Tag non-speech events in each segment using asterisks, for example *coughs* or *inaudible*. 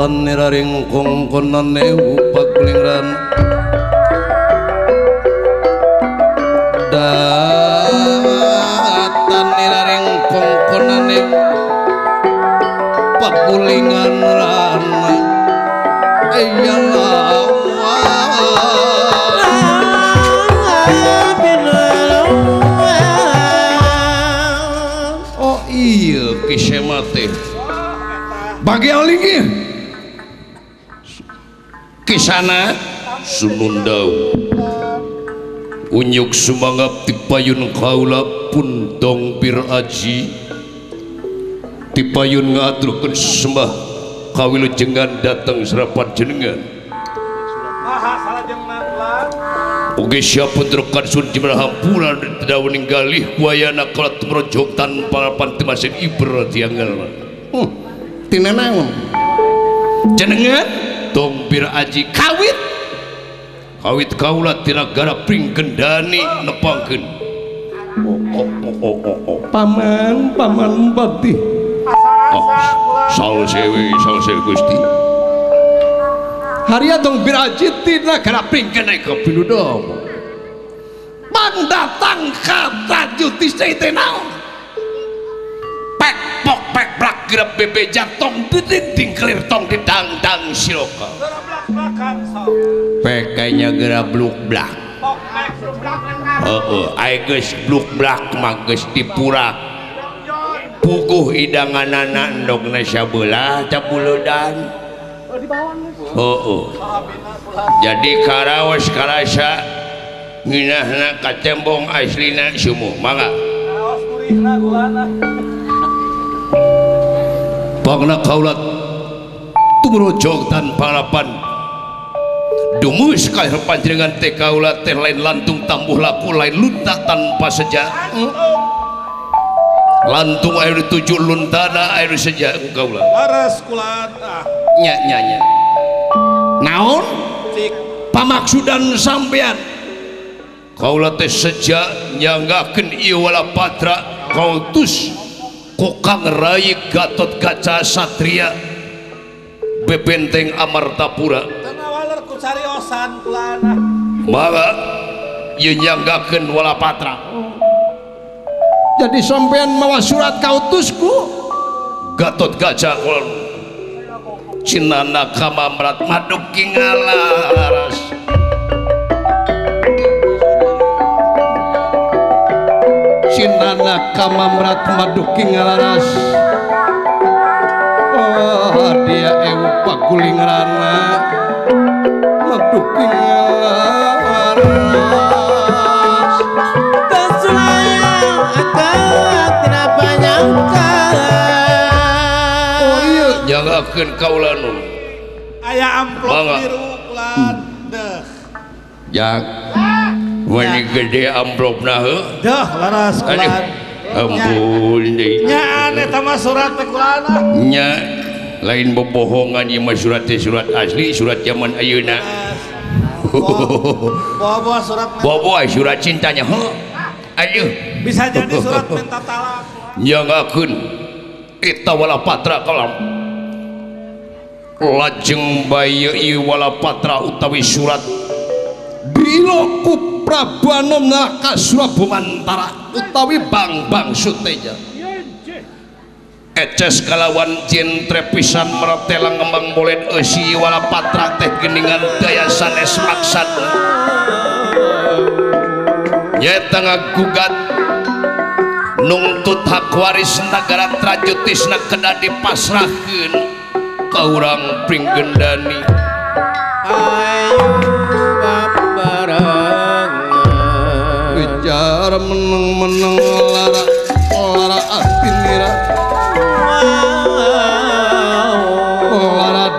datan niraring kongkonane upagulingran datan niraring kongkonane pagulingan rana ayalah Oh iya kisah mati. Bagi alingi kisana sunundau unyuk sumangap tipayun kaula pun dong bir aji. Tipayun ngaturkan sembah kawilu jengan datang serapat jenengan. Oke siapa terukan sun jimra hampura tidak meninggalih wayana kalat merojok tanpa panti masin ibrat yang ngalman hmm, tinanang jenengan Tong Bir Aji kawit. Kawit Kaula Tigara pring Kendani nepangken oh oh oh, oh, oh, oh, Paman Paman Bakti. Gusti. Har Tong Bir Aji Tigara pring Banddatang kata Jutis naon gerap bebe jatong diding kelir tong didangdang siroka. Pekanya gerap bluk blak. Uh, aigus bluk blak geus dipura. Puguh hidangan anak dok nasya belah tabuludan oh, oh. jadi karawas karasa nginahna katembong aslina sumuh mangga. Bangna kaulat tumurojog dan parapan dumus kaya panjenengan teh kaulat teh lain lantung tambuh laku lain lunta tanpa sejak lantung air tujuh luntana air sejak kaulat. Laras kulat ah. Nya nya nya. Naon? Cik. Pamaksudan sampean. Kaulat teh sejak nyanggakeun ieu wala patra kautus kokang Rai Gatot Kaca Satria. Bebenteng Amartapura maka nyangakan wala patra jadi sampean mawa surat kautusku? Gatot Kaca Cinana kamamrat maduk kingalaras anak kamamrat maduki ngalaras. Oh dia ewu paguling rana. Maduki ngalaras. Tak sulaya akal kenapa oh iya. Jagakan kaulanum ayah amplop biru pelan deh. Jak Wani gede amplop nah Duh, laras kulan. Ampun deui. Nya eta mah surat teh kulana ah. Nya lain bobohongan ieu mah surat teh surat asli, surat zaman ayeuna. Bawa surat *laughs* Bawa surat cintanya. heuh. Aduh, bisa jadi surat *laughs* minta talak. Nyangakeun. Eta wala patra kalam. Lajeng bayi ieu wala patra utawi surat Bilo ku Prabanana kaswa bumantara utawi Bang-bang Suteja. Eces kalawan jin trepisan meretelang ngembang bolen eusi wala patra teh geningan daya sanes maksad. Ye tengah gugat nungtut hak waris negara trajutisna kena dipasrahkeun ka urang pringgendani. Ayo lara meneng-meneng lara lara atinira lara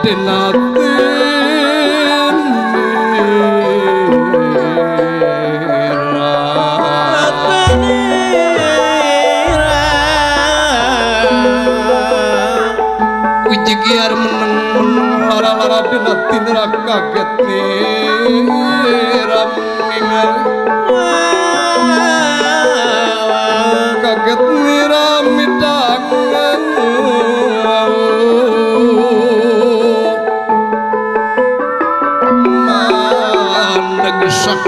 lara lara denatin kaget nih ra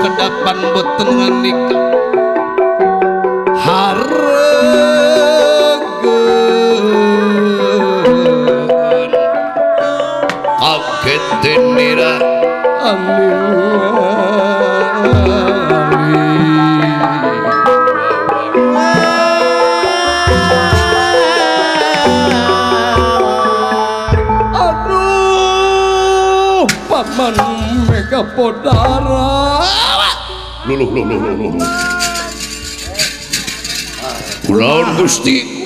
kedapan boten ngenika haregen kaget denira aduh Paman Mega Podara luluh luluh luluh Kulaun Gusti.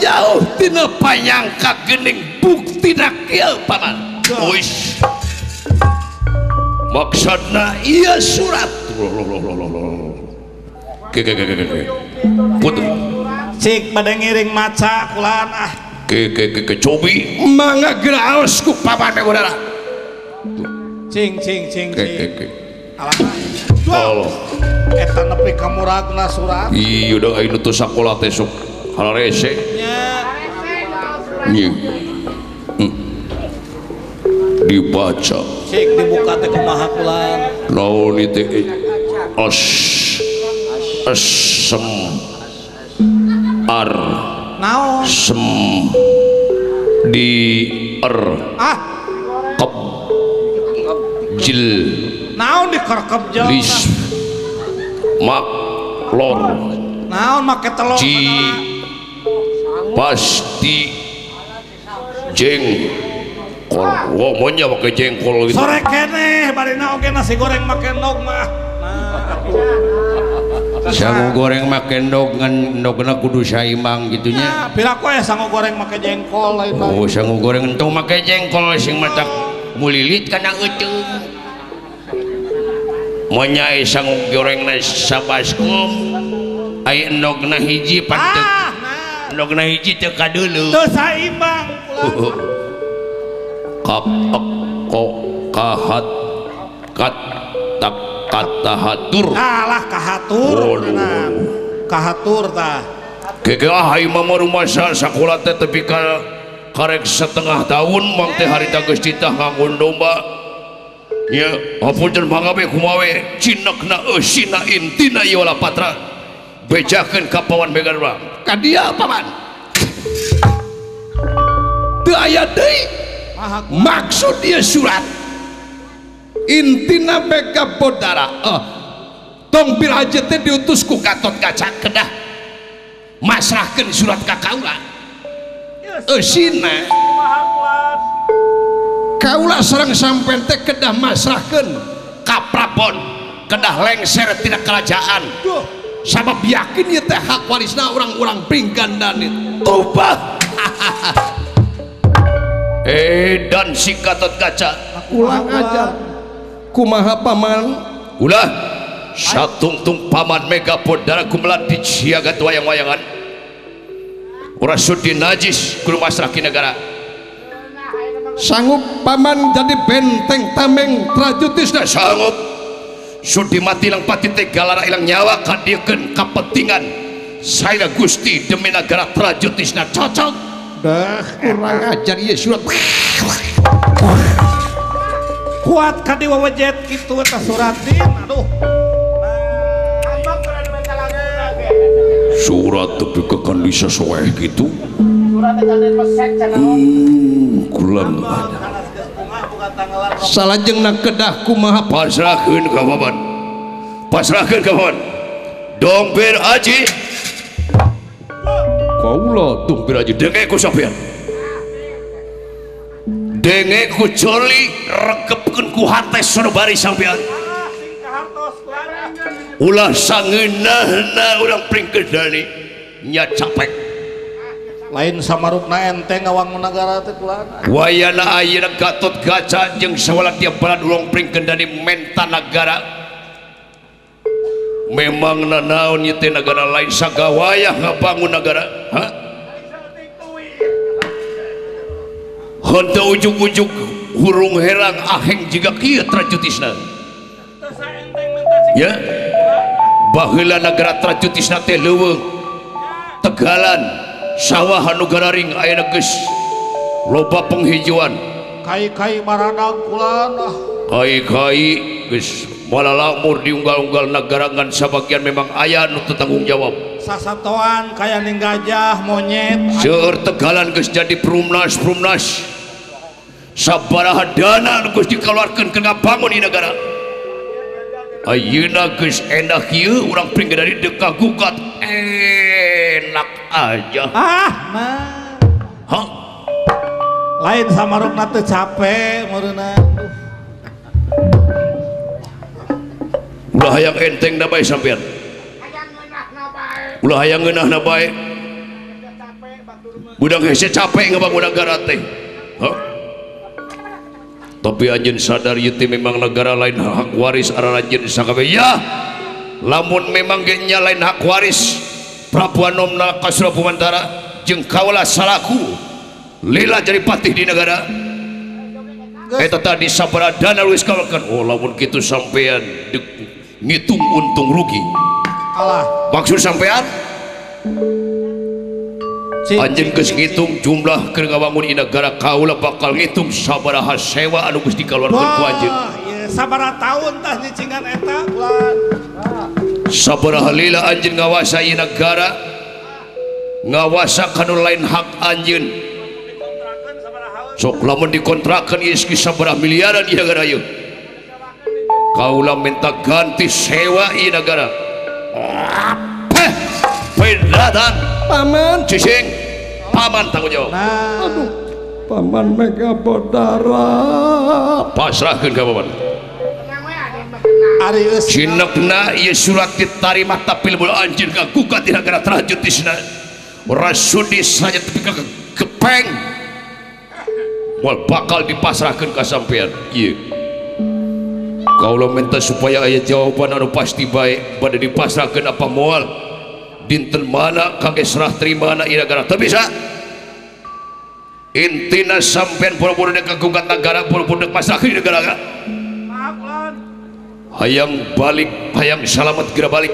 Jauh tina panyangka gening bukti nakil paman. Uish Maksudna iya surat. Putu Cik pada ngiring maca kulaan ah. Cobi. Mangga graos ku paman udara Cing cing cing cing. Alamak ah. tol eta eh, nepi ka muragna surat. Iya udah ayeuna teu sakola teh sok harese nya hmm. dibaca. Cek dibuka teh kumaha kulan naon ieu teh os asem ar. Naon? Sem. Di er. Ah. Kep. Jil. naon dikerekep jeung lis. Mak lor. Naon make telur? Ci pasti. Jeng kol womonya make jengkol gitu. Sore keneh barina oge nasi goreng make endog mah. Nah. Sangu goreng make endog ngan endogna kudu saimang gitunya pira ya sangu goreng make jengkol lain oh sangu goreng entong make jengkol sing matak mulilit kana euteung. monyai sang goreng na sabaskum. Ay nog na hiji pantek ah, nah. nog na hiji teka dulu tuh saimbang kapak ko kahat kat tak kata hatur alah kahatur oh, nah. kahatur tah kekah imam rumah sa sakulat teh tepi ka karek setengah tahun mangte harita geus ditah nganggon domba. Eh, patra. Bejakeun ka bejakan megarwa. Ka dia paman? Daya deui maksud dia surat. Intina beka bodara eh. Tong biraja teh diutus ku Gatot Kaca Kedah. Masrahkeun surat ka kaula eusina eh, Kaula serang sampai teh kedah masrahkan kaprapon kedah lengser tidak kerajaan. Sabab yakin ya teh hak warisna orang-orang pringgan dan terubah *laughs* eh dan si Gatot Kaca. Ulang aja. Kumaha paman? Ulah satungtung paman megapod daraku melatih siaga wayang-wayangan urang sudi najis kudu masrah negara. Sanggup paman jadi benteng tameng trajutisna sanggup. Sudi mati lang pati teh galara ilang nyawa kadiekeun kapentingan. Saya gusti demi negara prajutisna cocok. Dah kurang ajar ieu surat. Kuat ka diwawajet kitu eta suratin. Aduh. surat tapi kekan bisa soeh gitu hmm, kulan salajengna kedah kumaha? Kedahku maha pasrahkan pasrahkeun pasrahkan paman dompir aji. Kaulah dompir aji. Dengekku sopian dengekku joli rekepkan ku hati surabari sampean. Ulah sangeunahna urang pring nya capek. lain samarupna ente ngawang negara tekulana wayana ayeuna Gatot Gaca jeung sawala dia balad urang pringkeun dari Mentanagara memang nanaon ieu teh negara lain sagawayah ngabangun negara ha? Henteu ujug-ujug hurung herang aheng jiga kieu trajutisna ya? Baheula negara trajutisna teh leuweung tegalan. sawah Hanugararing Air geus loba penghijauan kai-kai maranang kulana kai-kai geus Kaikai lamur diunggal-unggal negarangan sebagian memang ayah nu tanggung jawab. Sasatoan kayak ning gajah monyet. Seur Tegalan geus jadi perumnas perumnas. Sabaraha dana guys dikeluarkan kena bangun di negara. Ayeuna geus endah kieu urang pring dari dekagugat eh. enak aja. Ah mah. Lain sama rukna teh capek muruna ulah hayang enteng da bae sampean. Ulah hayang ngeunahna bae. Budak hese capek ngebangun negara teh. Huh? tapi anjeun sadar yuti memang negara lain hak waris arah anjing sakabeh ya lamun memang genya lain hak waris. Prabu Anomna Kasura Pumantara jeung Kaula Salaku Lila jadi patih di negara. Eta tadi sabradana Luis kawakan. Oh lamun kitu sampean de, ngitung untung rugi. Alah. Maksud sampean? Anjing geus ngitung jumlah keur ngawangun di negara kaula bakal ngitung sabaraha sewa anu geus dikaluarkeun ku anjeun. sabaraha taun tah nyicingan eta bulan. Sabaraha lila anjeun ngawasai negara. Ngawasa kanu lain hak anjeun sok lamun dikontrakan ieu geus sabaraha miliaran di negara ieu kaula minta ganti sewa i negara. Heh, pedatan paman. Cicing. Paman tanggung jawab. Nah paman mega bodara pasrahkeun ka paman surat ditarima tapi anjir gugat tidak terlanjut di sana rasudi saja tapi ke kepeng. Wal bakal dipasrahkan ke sampean iya. Kaulah minta supaya ayah jawaban anu pasti baik pada dipasrahkan apa mual. Dinten mana kage serah terima anak gara tapi bisa. Intina sampean pura-pura dek gugat negara pura-pura dek pasrahkan negara. hayang balik hayang selamat gira balik.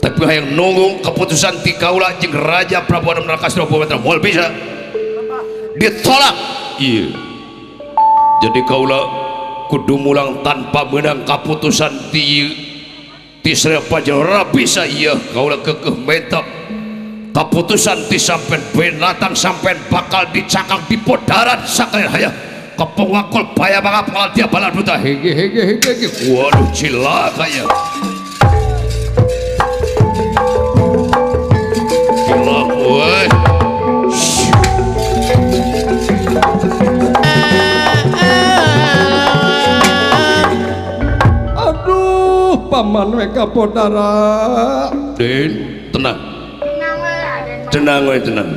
Tapi hayang nunggu keputusan ti kaula jeung raja Prabu Anu Nakasro pumetra moal bisa. Ditolak. Iya. Jadi kaula kudu mulang tanpa menang keputusan ti ti serepa jeung bisa iya. Kaula kekeh mentak keputusan ti sampean binatang sampean bakal dicakak dipodarat sakalian hayang kepengwakul baya kalau dia balan buta hege hege hege hege. Waduh cilaka ya cilaka woi. Aduh paman mega bodara Den tenang. Tenang we tenang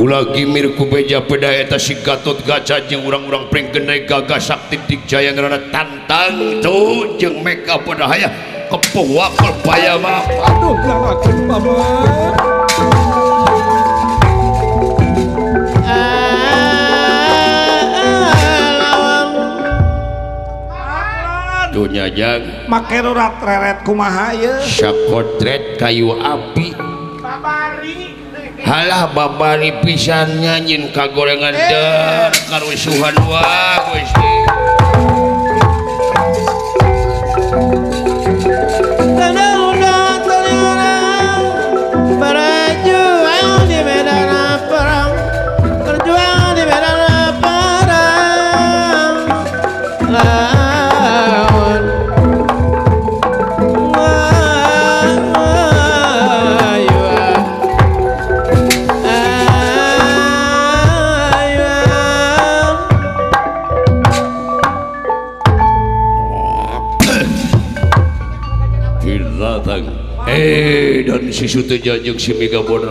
Ula Gimir kubeja pedaeta si Gatot Gaca jeung urang-urang pring gendai gagah sakti dikjaya ngerana tantang tuh jeung meka pedahaya wakul perpaya mah. Aduh ngalakin paman nyajag make rurat reret kumaha ya sakotret kayu api. Babari. halah babari pisan nyin ka gorengan eh. karusuhan wah Gusti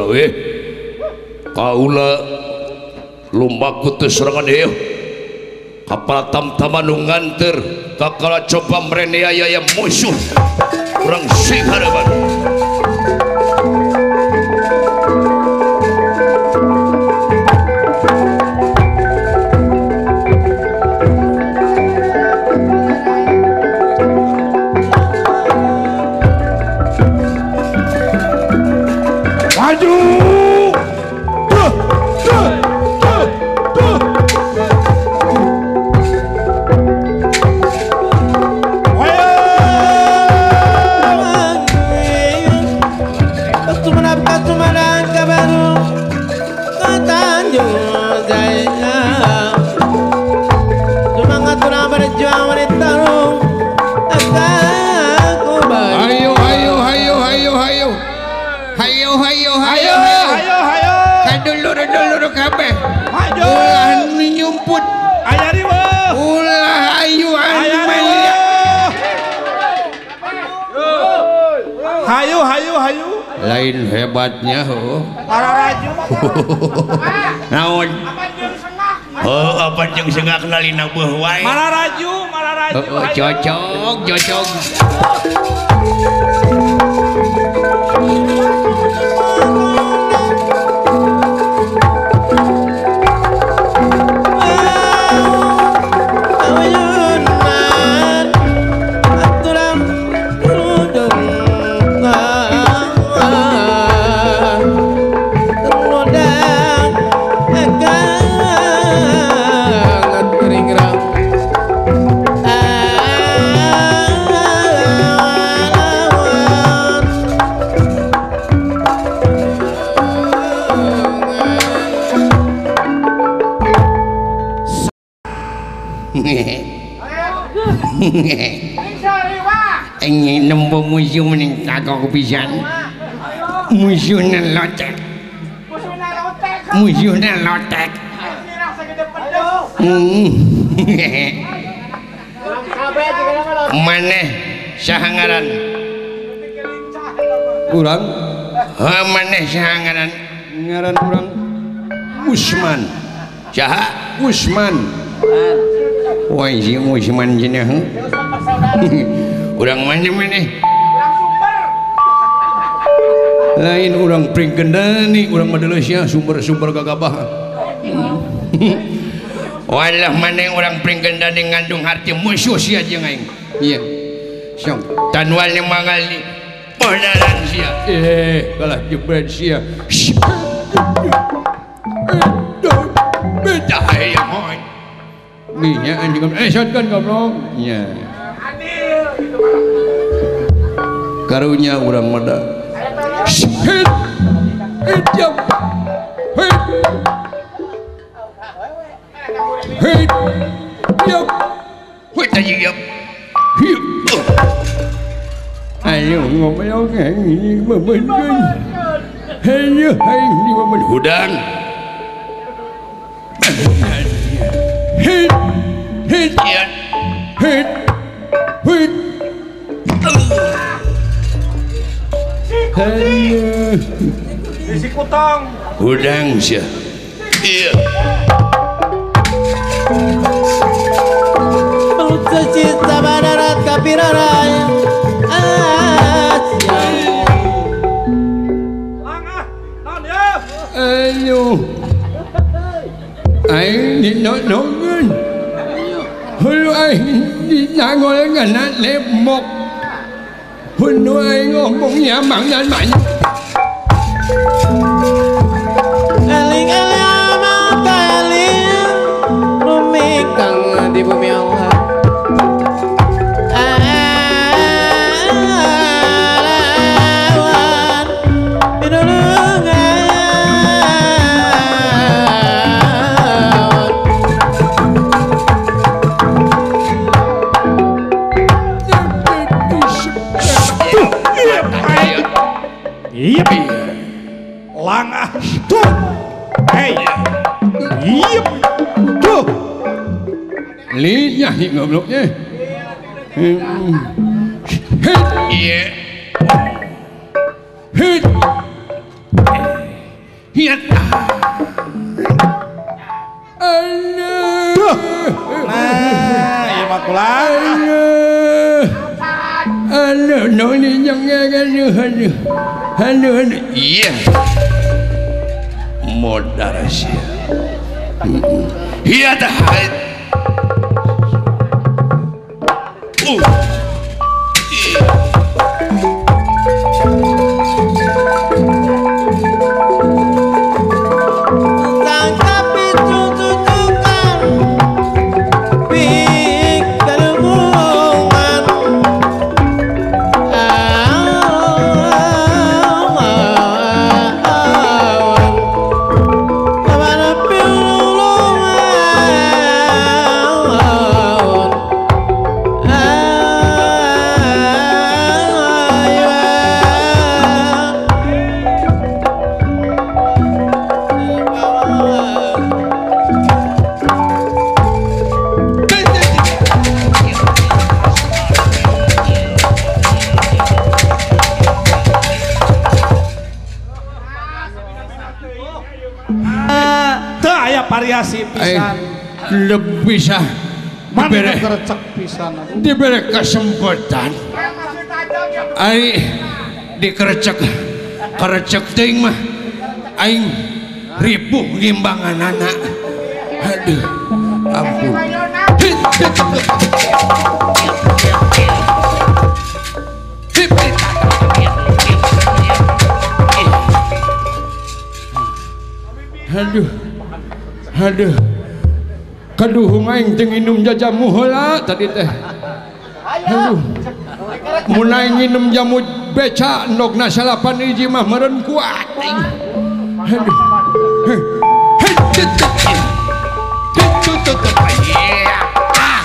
weh eh? kaula lumaku lumbaku serangan eh? kapal tam-tamanung nganter kakala coba merenya musuh. Kurang sing harapan. kabeh. Ulah nyumput aya riweuh ulah ayu ayu hayu hayu hayu. Lain hebatnya heuh para raju *laughs* naon? Oh apa jeung sengak nalina beuh wae. Malah raju malah raju cocok cocok. Musuh mending kagak kepisan Musuhnya lotek. Musuhnya lotek. Hmm. *laughs* Maneh sahangaran. Kurang. Ha maneh sahangaran? Ngaran kurang. Usman. Saha Usman. Wah si Usman heuh. *laughs* Urang mana maneh lain orang pring kendani orang Malaysia sumber-sumber kagabah *laughs* walah mana orang pring kendani ngandung harti musuh sia jeung aing iya siang dan yang mangal ni penalan sia eh kalah jebret sia Betahaya moy. Nih ya, anjing eh shotgun goblok. Iya. iya. Adil. Gitu Karunya orang mada hít hít chậm hít hít chậm hít là gì vậy hít ai ông ngồi mấy ông nghe mà mình kinh hay như hay nhưng mà mình hù đang hít hít hít hít hít Hei. Disikutang. Udang sia. Iya. Lucu cinta badarat kapirarai. Ayo. Anh đi nói nóng lên. Hứa anh đi ra ngồi lên ngàn lép một Hunuai ngomongnya mang dan banyak Eling eling banga à. tu hey. Yip tu lý nhà hiện ngợm nhé. Hết yeah hết hiện anh này mà cô lá anh nói đi cho nghe cái nữa hơn yeah. هي ده pisan diberi kesempatan. Aing dikerecek kerecek ting mah. Aing ribu ngimbangan anak. Aduh ampun. Aduh aduh keduhungaing teu nginum jamu heula tadi teh Aduh. aing nginum jamu beca endogna salapan hiji mah meureun kuat. Aduh. Ah,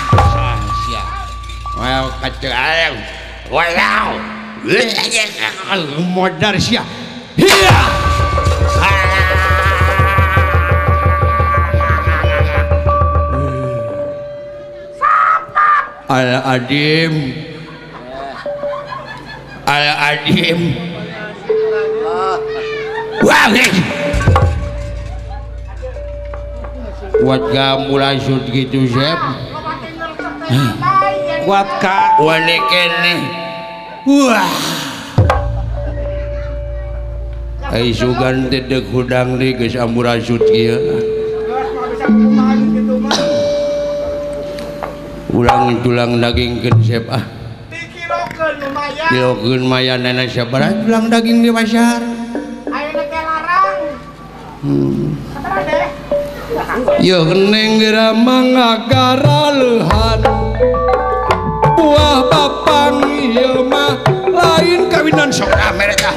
wow, kacau ayam. Wow. Modar siapa? Al-adim Al-adim Wah, Buat kamu mulai gitu Zeb Kuat ka Wani kene. Wah. Ai sugan dedek hudang di geus amurasut kieu ulang tulang daging ke Sep ah lumayan. Ulang daging di pasar. Yoning mengagaluhan hmm. buah papang mah lain kawinan sok Amerika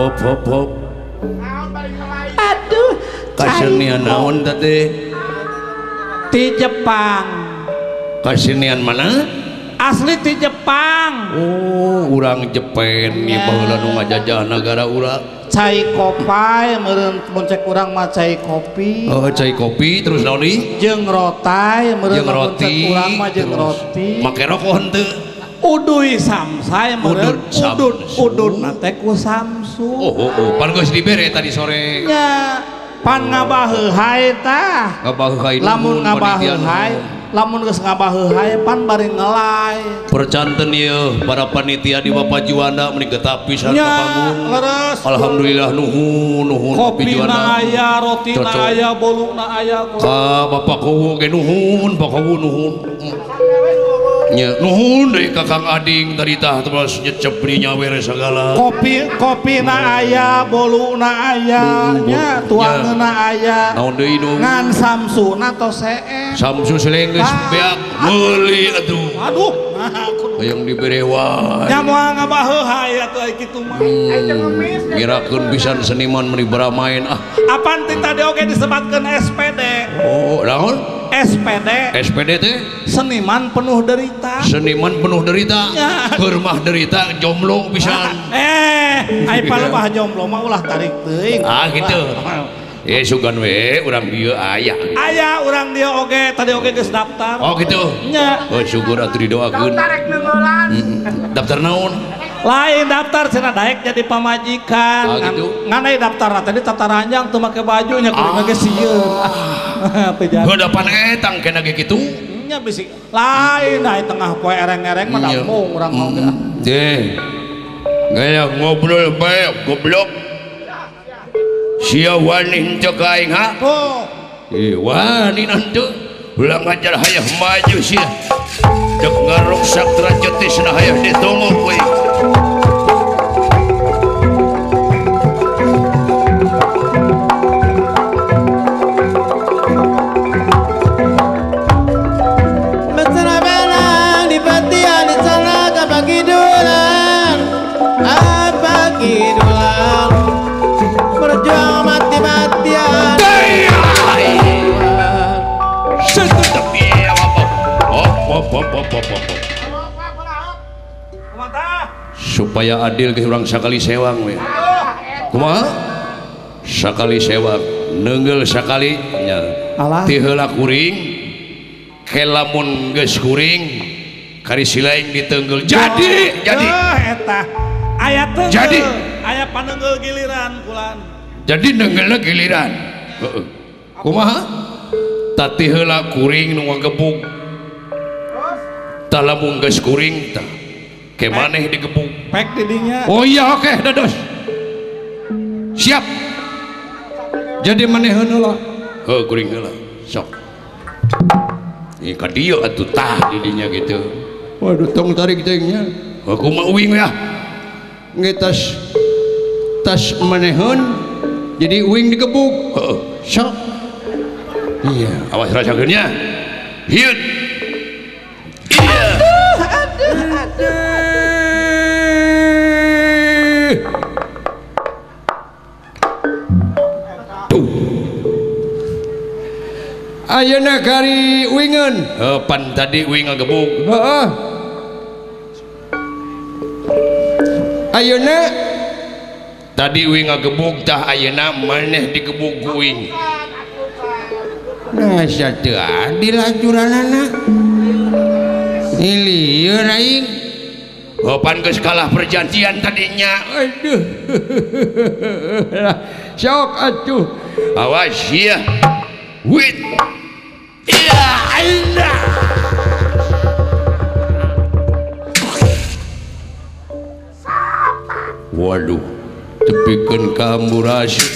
hop hop hop. Hop hop aduh kasenian naon tadi? Di Jepang. Kasenian mana? Asli di Jepang. Oh urang Jepen nih baheula nu ngajajah negara urang cai kopai meureun muncek urang mah cai kopi. Oh cai kopi terus naon jeung rotai muncek roti urang mah jeung terus. roti. Make rokok henteu uduy samsai samsu. udud udud na teh ku masuk. Oh, oh, oh. pan geus dibere tadi sore. Ya pan ngabaheu hae tah ngabaheu lamun ngabaheu hae lamun geus ngabaheuhae pan bari ngelai. Percanten ieu para panitia di Bapak Juanda meni getah pisan ya, kapangun leres. Alhamdulillah nuhun nuhun kopi Juanda. kopi aya roti na aya bolu na aya. Ka Bapak kowo ge nuhun Bapak kowo nuhun. nuhun dari kakang ading tadi tah terus nyecepnya were segala kopi kopi na ayah bolu na ayahnya tuang na ayah naon deui nu ngan samsu na to seeng samsu seleng geus ah. beak meuli atuh. Aduh. Hayang dibere wae nya moal ngabaheuha atuh ai kitu mah. Hmm, Mirakeun pisan seniman meni beramain ah. Apan teh tadi oge disebatkeun SPD oh naon? SPD SPD teh? Seniman penuh derita. Seniman penuh derita Ya. keur mah derita jomblo pisan. Eh ai palebah jomblo mah ulah tarik teuing. Ah gitu. Eh sugan we urang dieu aya. Aya urang dia oge tadi oge geus daftar. Oh gitu. Nya. Oh syukur atuh didoakeun. Tarek nenggolan Mm, daftar naon lain daftar cina daek jadi pamajikan Ngan- gitu? nganai daftar tadi tata ranjang tuh make bajunya kudu Ah. sieun teu *laughs* jadi Hadapan etang kena ge kitu. nya bisik lain da tengah poe ereng-ereng mah Iya. dampung urang mau ge Deh, gaya ngobrol baik goblok. Sia wani henteu ka aing ha? oh Eh, wani nanti ulang ajar hayah maju sia. Dek ngaruksak derajat tisna hayah ditunggu kuy. supaya adil ke orang sakali sewang we. Kuma? sakali sewang. Nenggel sakali nya. Alah. Ti heula kuring kelamun geus kuring kari silain diteunggeul. jadi jadi. eta. Aya tenggel jadi. Aya panenggel giliran kulan jadi nenggelna giliran. Heeh. Kumaha? Tatihela kuring nu ngagebug tak labung geus kuring tah ke maneh digepung pek didinya oh iya oke okay, dados. Siap. Jadi maneh heula heuh kuring heula. Sok. Ini ka dieu atuh tah didinya gitu. Waduh tong tarik nya. aku mah uing ya ah? nge tas tas manehun jadi uing digebuk heuh sok. Iya awas rasakeunnya hieu Ayeuna kari wingen. Heuh, pan tadi wing gebuk. Heeh. Ayeuna tadi wing gebuk tah ayeuna maneh digebuk ku wing. Nah, sateuh di lancuranana. Iliunaingpan ke skala perjanjian tadinya. Aduh. Sok atuh awas ya wit. Iya aina. Waduh tepikan kamu rasyid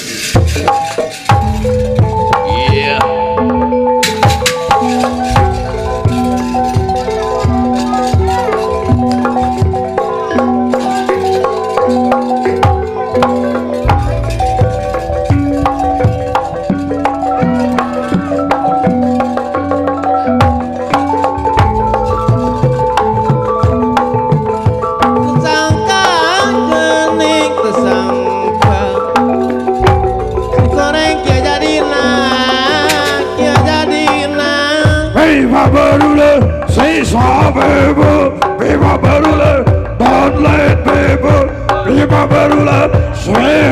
Some people, people better don't let people, people better, sweet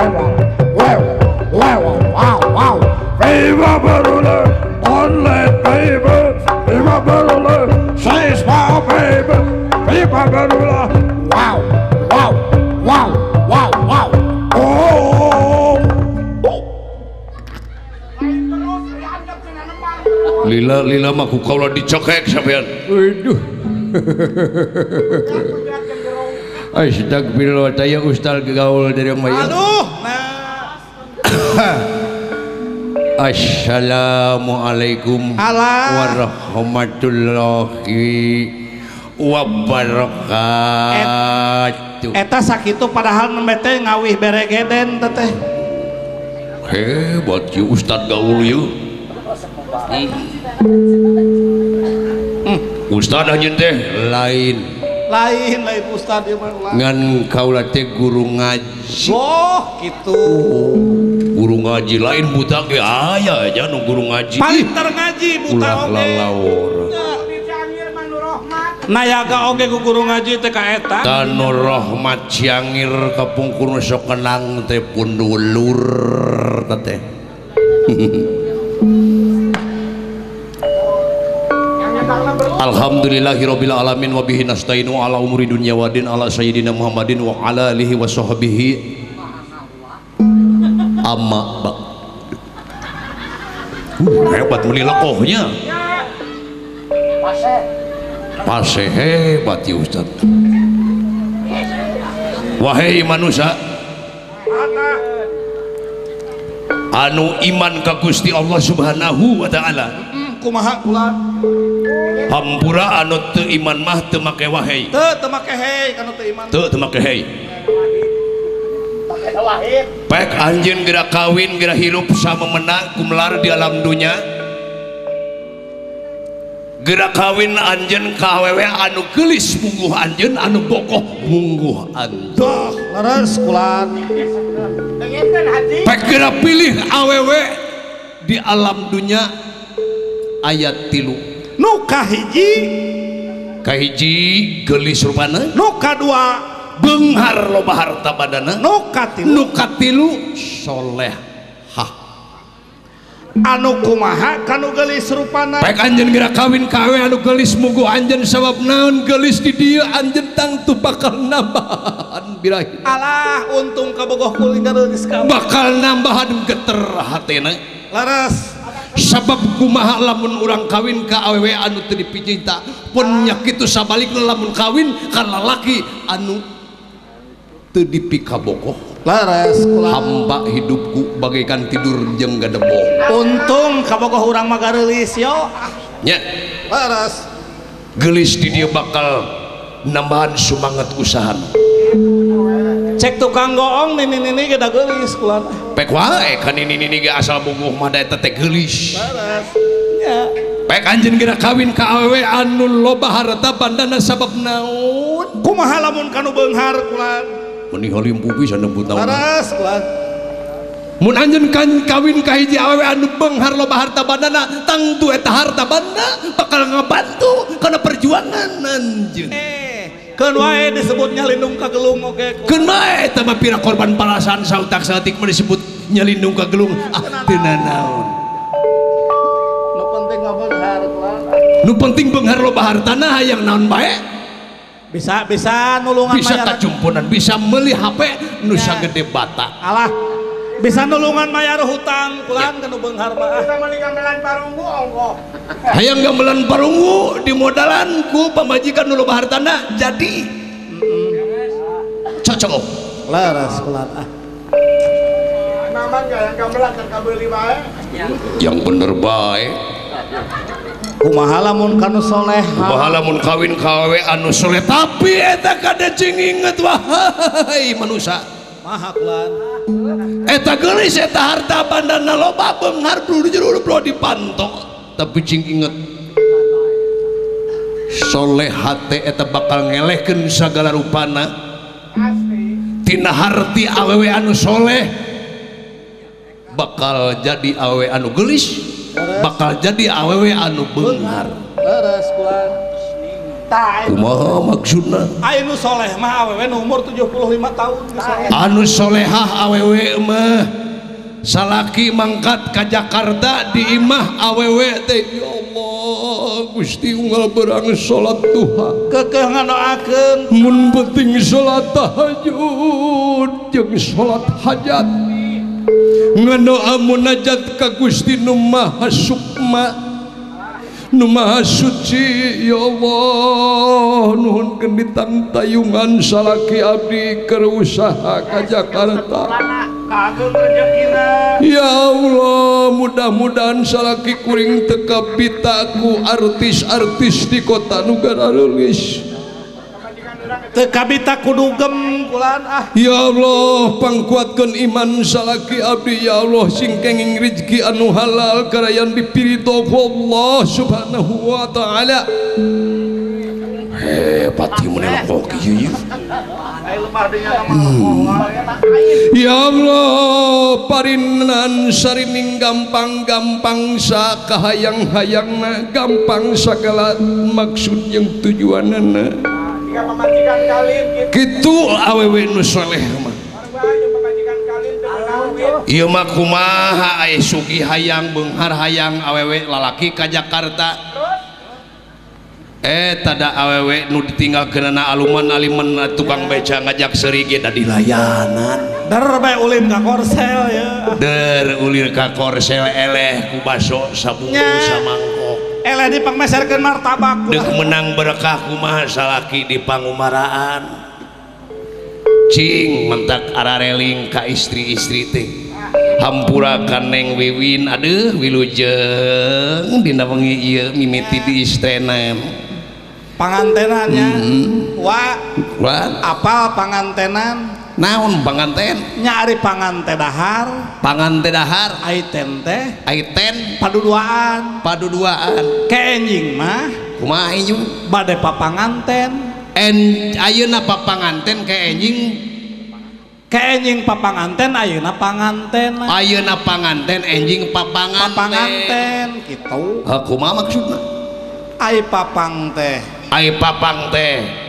people. lila lila mah ku kaula dicokek sampean waduh *laughs* ai sedag bilo tayo ustal gaul dari maya. Aduh, *coughs* Assalamualaikum warahmatullahi wabarakatuh. Et, eta sakitu padahal nembete ngawih beregeden teteh. Hebat you Ustad gaul you. Hmm, Ustad aja teh lain. Lain lain Ustad ngan kaula teh guru ngaji. Oh gitu. Oh, guru ngaji lain buta ke ayah ah, aja nu guru ngaji. Paling ngaji buta oge. lalaur nayaga oge ku guru ngaji teh ka eta. Tanu rahmat ciangir kapungkur sok kenang teh pun dulur teh. *laughs* Alhamdulillahirabbil alamin wa bihi nasta'inu ala umuri dunya wa din ala sayyidina Muhammadin wa ala alihi wa sahbihi. Amma ba uh, hebat meli lakohnya. Pase hebat ya ustaz. Wahai manusia. Anu iman ka Gusti Allah subhanahu wa ta'ala. kumaha ular? Hampura anu teu iman mah teu make wahai. Teu teu make hei anu teu iman. Teu teu make hei. Pek anjeun geura kawin geura hirup samemena kumelar di alam dunya. Geura kawin anjeun ka awewe anu geulis mungguh anjeun anu bokoh mungguh anjeun. Tah leres kulan. Pek geura pilih awewe di alam dunya. ayat tilu. Nuka hiji kahiji gelis rupana. nuka dua benghar loba harta badana. nuka tilu. Nuka tilu soleh. Hah anu kumaha kanu gelis rupana? Baik anjen gerak kawin kawe anu gelis mugu anjen sabab naon gelis di dia anjen tangtu bakal nambahan birahi alah untung kabogoh kulit bakal nambahan geter hatena laras. sabab kumaha lamun urang kawin ka awewe anu teu dipicinta. Pun nya kitu sabalikna lamun kawin ka lalaki anu teu dipikabogoh laras hamba hidupku bagaikan tidur jeung gadebong untung kabogoh urang mah gareulis yo nya. Laras. Gelis di dia bakal nambahan semangat usaha cek tukang goong nini nini kita gelis kulana pek wae kan nini nini ge asal bunguh mah da eta teh gelis ya. Pek anjeun geura kawin ka awewe anu loba harta bandana sabab naon? Kumaha lamun kanu beunghar kulan meni halim bisa sanembut taun. Leres kulan mun anjeun kan kawin ka hiji awewe anu beunghar loba harta bandana tangtu eta harta banda bakal ngabantu kana perjuangan anjeun. Eh. Kenwai disebutnya lindung ke gelung oke. Okay. Kenwai tambah pira korban balasan sautak sautik disebut nyelindung ka gelung. Ah, tina naon. Nu penting benghar Nu penting benghar loba hartana hayang naon bae. Bisa bisa nulungan bisa kacumpunan, bisa meli HP nu gede bata. Alah, bisa nulungan mayar hutang. Kulan kanu beunghar mah gamelan parunggu ongkoh hayang gamelan parungu di modalan ku pamajikan nu loba hartana jadi. Cocok. Leres kulan ah. Yang bener bae. Kumaha lamun kanu soleh. Bahala mun kawin kawe anu soleh. Tapi eta kada cing inget wahai manusia eta geulis eta harta bandana loba beunghar bulu jeruk bulu dipantok tapi cing inget. Soleh hate eta bakal ngelehkeun sagala rupana. Tina harti awewe anu soleh bakal jadi awewe anu gelis bakal jadi awewe anu benghar Beres, maksudleh umur 75 tahun. Anu salehah awewe mah salaki mangkat ka Jakarta di Imah awewe teh. Ya Allah Gusti unggal berang salat Tuhan Kekeh ngadoakeun mun penting salat tahajud jeung salat hajat. Ngano munajat ka Gusti nu Maha Sukma. Numa suci ya Allah nuhun genitan tayungan salaki abdi kerusaha ka Jakarta Ya Allah mudah-mudahan salaki kuring teka pitaku artis-artis di kota Nugara Lulis kabita kudugem kulan ah. Ya Allah pangkuatkeun iman salaki abdi. Ya Allah sing kenging rezeki anu halal karayan dipirito ku Allah subhanahu wa taala. Eh, Hebat ieu meneh kok ieu hmm. Ya Allah parinan sarining gampang-gampang sakahayang-hayang gampang segala maksud yang tujuanana. gitu. Mah. Kumaha Imakumaha Sugi hayang Benghar hayang awewe lalaki ka Jakarta. Eh tada awewe nu ditinggal kenana aluman Aliman tukang beca ngajak seri tadi layanan. Ulin korsel derulir ka korsel eleh kubasok sabung sama eleh dipangmeserkeun martabak. Deuk menang berkah kumaha salaki di pangumaraan cing mentak arareling ka istri-istri teh. Hampura kaneng wiwin aduh wilujeng dina wengi ieu mimiti di istrenan pangantenannya hmm. wa apal pangantenan naon panganten? Nyari pangantedahar pangantedahar aiten teh. Aiten paduduaan. Paduduaan. Ke enjing mah. Kumaha enjing? Bade papanganten. En ayeuna papanganten ke enjing? Ke enjing papanganten ayeuna panganten. Ayeuna panganten enjing papanganten. Papanganten kitu. Ha kumaha maksudna? Ai papang teh. Ai papang teh.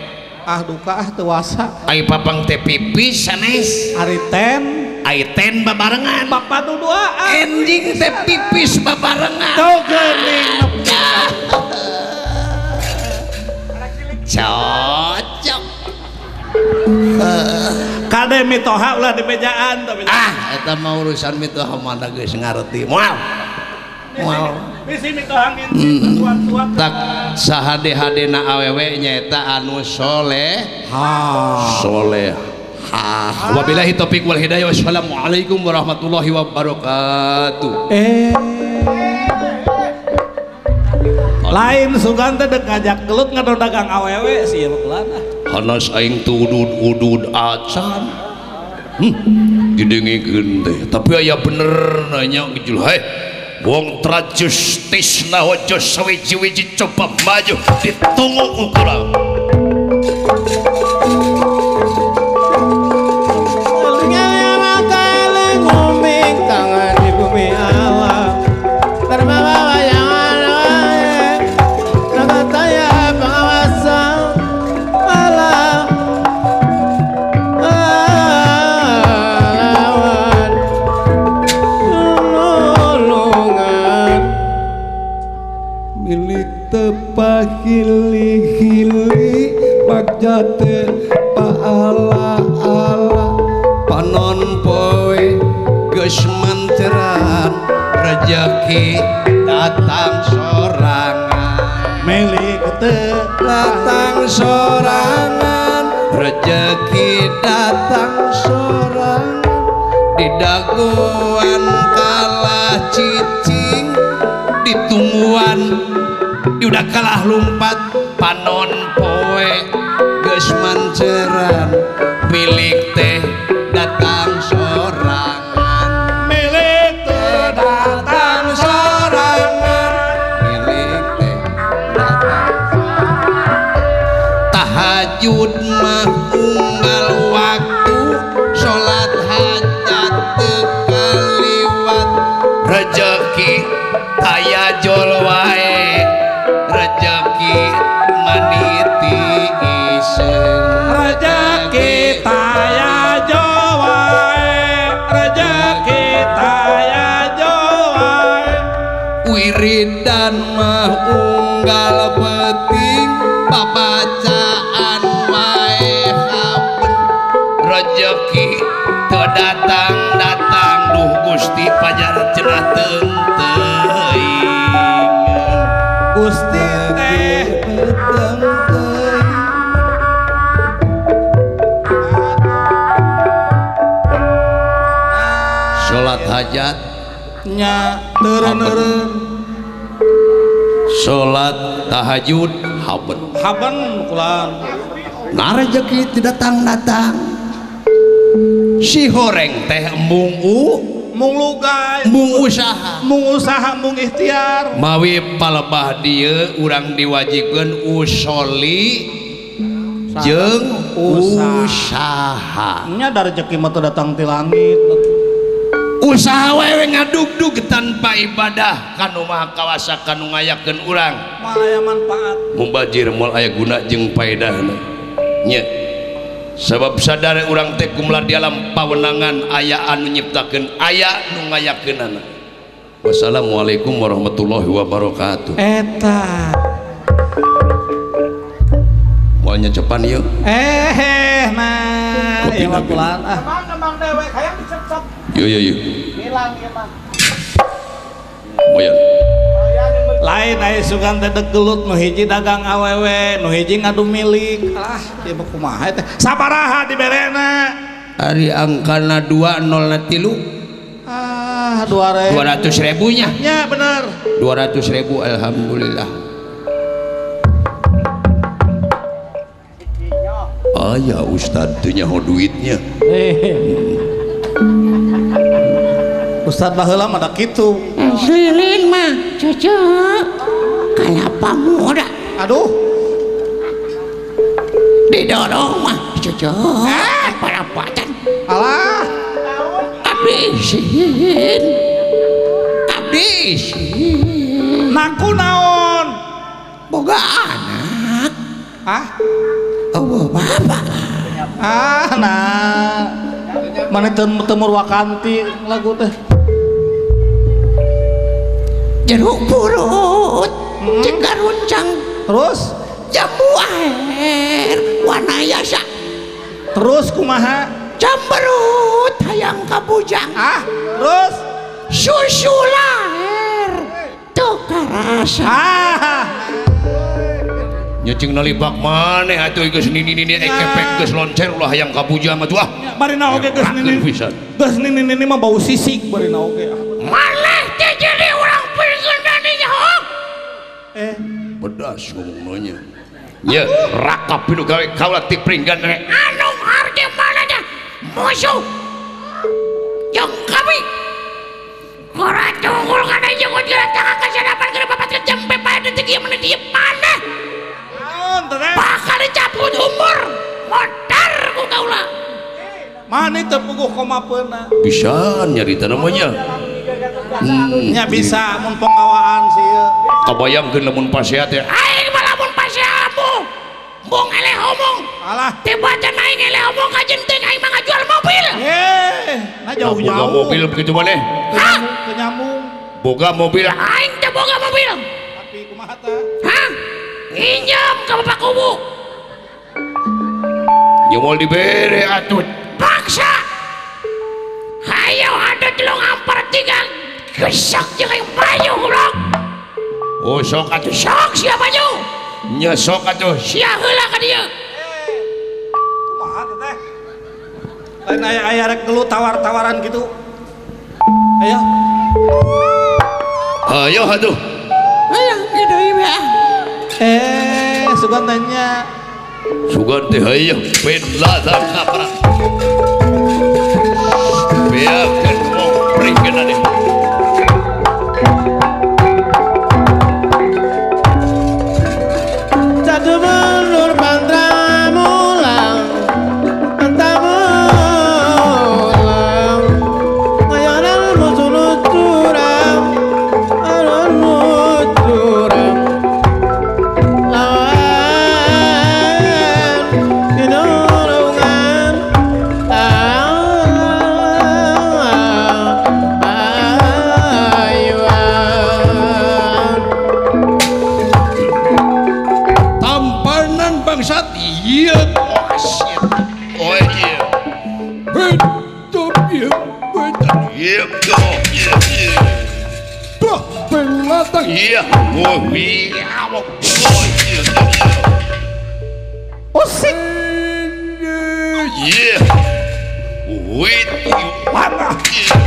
ah duka ah tewasa ai papang teh pipis sanes. Ari ten. Ai ten babarengan. Bapak enjing dua ah. anjing teh pipis babarengan. Teu geuning cocok. Kade mitoha ulah di bejaan ah eta mah urusan mitoha mah geus ngarti moal Hmm. tak sahhad-had na soleh ha. Soleh ha. Wabillahi topik wal hidayah. Wassalamualaikum warahmatullahi wabarakatuh. Eh. Lain Sugante de ngajak gelut ngadon dagang awew si kelana Hanas aing tudud udud acan. Hmm, didengi teh tapi aya bener nanya gitu hei wong trajustisna hojo sawiji-wiji coba maju ditunggu ukuran. hili-hili pagjate paala-ala panon poe geus menceran rejeki datang sorangan. Milik teu datang sorangan rejeki datang sorangan. Di daguan kalah cicing di tumbuhan udah kalah lumpat panon poe gesman ceran milik teh tunggal penting babacaan wae hapen rejeki teu datang-datang duh Gusti pajar cenah teuing Gusti teh peteng Salat hajat. Nya neureun-neureun tahajud haben haben kulan nah rezeki teu datang datang. Si horeng teh embung u mung lugay mung usaha. Mung usaha mung ikhtiar. Mawi palebah dia urang diwajibkan usoli jeng usaha. nya dari rezeki mah datang ti langit. usaha wewe ngadugdug tanpa ibadah. Kanu maha kawasa kanu ngayakeun urang. Manfaat. Mubajir mal aya guna jeng paedah nya. Sebab sadar urang teh kumlah di alam pawenangan aya anu nyiptakeun aya nu ngayakeunana. Wassalamualaikum warahmatullahi wabarakatuh. Eta. Moalnya cepan yuk. Eh, eh nah. Ya wakulan ah. Emang emang dewek Yuk yuk yuk. Moyan. Lain aya sugan teh gelut nu hiji dagang awewe, nu hiji ngadu milik. Ah, ieu mah kumaha teh? Sabaraha diberena? Ari angkana dua nol na tilu. Ah, dua ribu. Dua ratus ribunya. Ya bener. Dua ratus ribu alhamdulillah. Ayah Ustad teu nyaho duitnya. Ustaz baheula mah da kitu. Eh, Lilin mah cucu. Kalapa muda. Aduh. Didorong mah cucu. Eh? Para pacan. Alah. Abisin. Abisin. Naku naon? Boga anak. Ah? Oh, bapak. Ah, nah. Mana temur wakanti lagu teh. Jeruk purut jika runcang Terus, jambu air warna yasa terus kumaha? jamberut hayang kabujang Ah, terus. susu lahir tuh karasa Ah, Nyecing nalibak maneh atuh geus nini-nini ekepek geus loncer ulah hayang kabuja mah tuh ah. bari na oge geus nini. Geus nini nini mah bau sisik bari na oge. maneh eh bedas ngomongnya ya rakap itu gawe kaulah tipringgan anu harga malanya musuh. Yang kami. Kora tunggul kada jangan jalan tangan kasih dapat kena papat kejam pada detik yang mana dia? Mana? Bakal dicabut umur. Modar ku kaulah mana itu puguh koma pena bisa nyarita namanya. Hmm. ya bisa mun pengawaan sih ieu. kabayangkeun lamun pasehat ya. aing mah lamun pasiamu bung eleh omong Alah. tiba teh aing eleh omong ka jenting aing mah ngajual mobil Eh, nah Boga jauh-jauh. mobil begitu maneh. hah Kenyambung. Boga mobil aing teh boga mobil Tapi kumaha teh? hah nginjem ke bapak kubu nya moal dibere atuh. paksa hayo ada telung ampar tiga gesak jeung aing maju urang Oh sok atuh sok siapa baju? Nya sok atuh sia heula ka dieu. Kumaha teh? Lain aya aya rek ngeluh tawar-tawaran gitu. Ayo. Ayo aduh. hayang deui ieu Eh, sugan tanya. Sugan teh hayang pedla da kapra. Biarkan mau berikan adik. dia, morri alma Você. Yeah. Oito e uma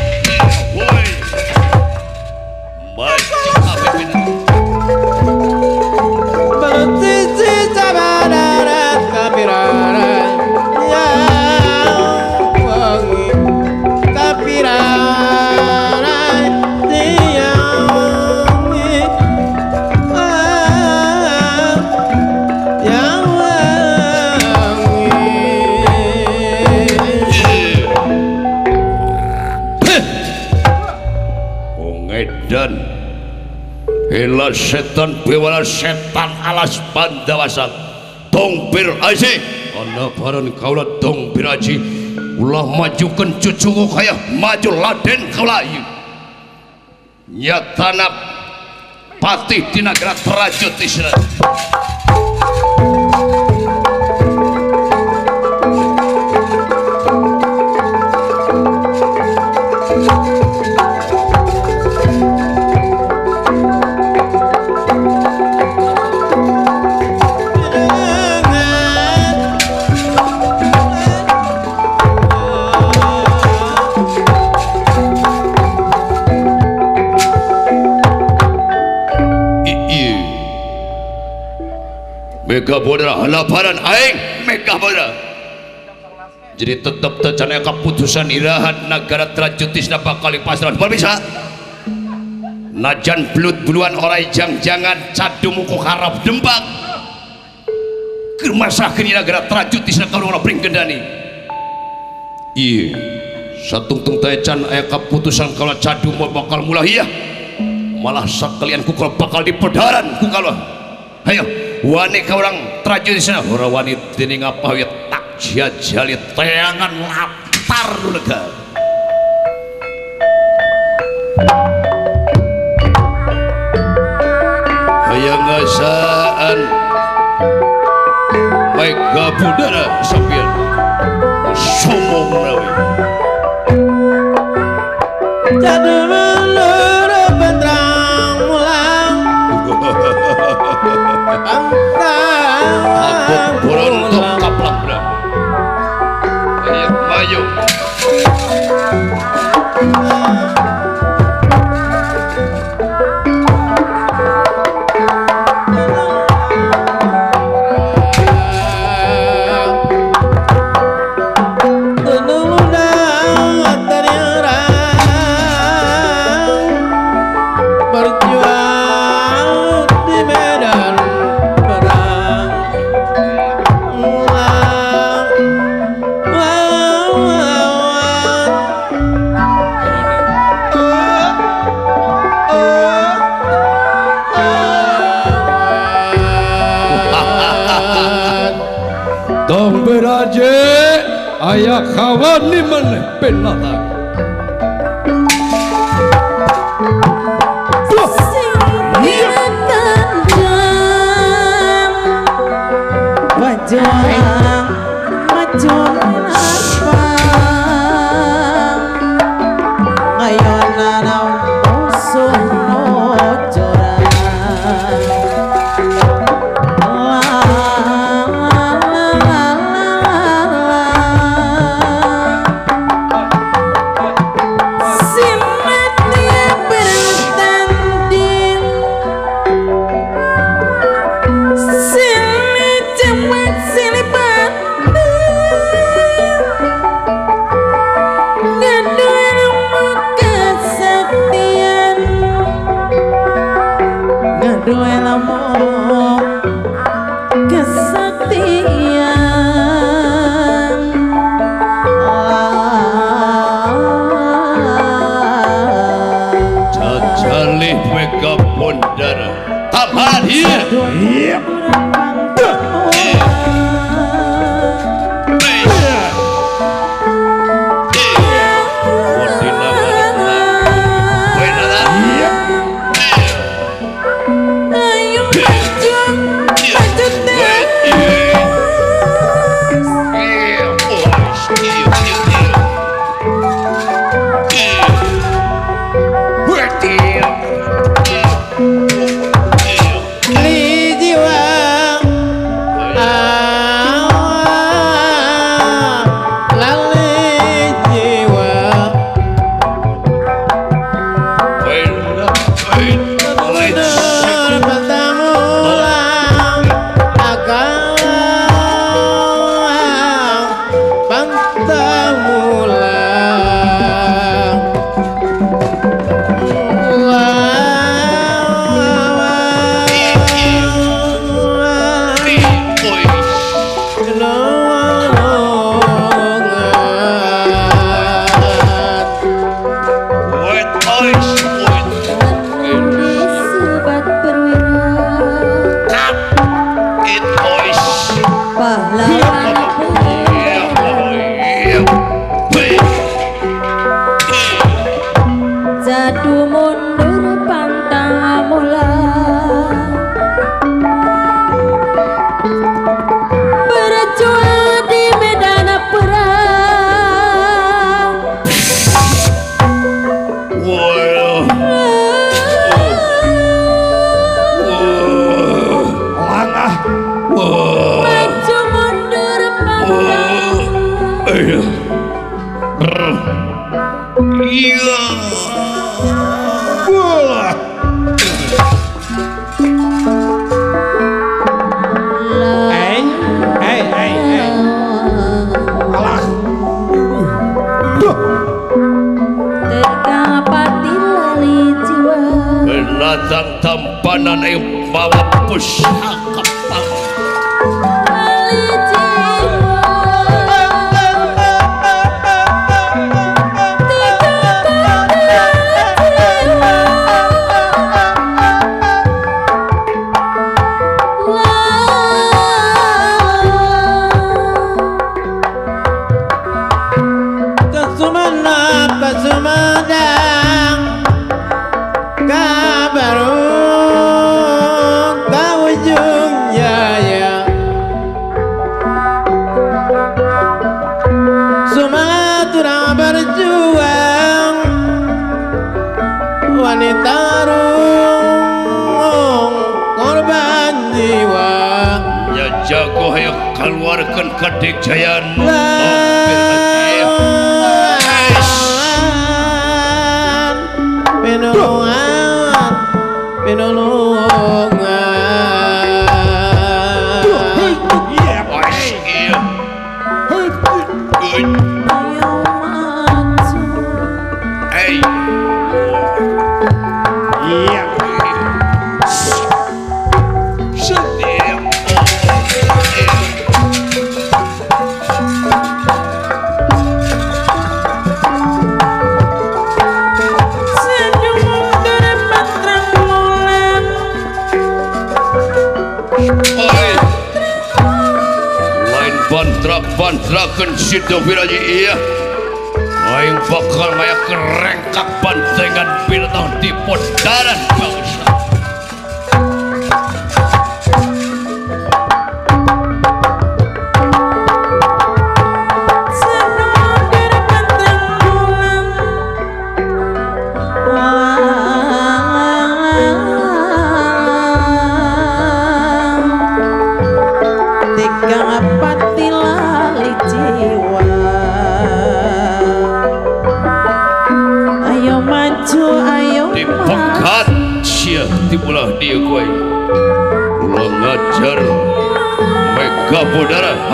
piwala setan piwala setan alas pandawasa tongpir aji. Ana baran kaula tongpir aji. Ulah majukeun cucuku kaya maju laden kaula ieu nyatana patih di negara terajut isra Mega Bodra halabaran aing Mega Bodra jadi tetap tercana keputusan irahan negara trajutisna bakal pasrah Boleh bisa. Najan belut buluan orai jang jangan cadu muku harap kermasah kini negara trajutisna kalau orang bring gendani iya satu tung can ayah keputusan kalau cadu mau bakal mulai iya. Malah sekalian ku kalau bakal di pedaran kalau ayo wani ka orang trajutisna orang wani dini ngapawit tak jajali teangan lapar lu lega. Hayang ngasaan Mega budara sampian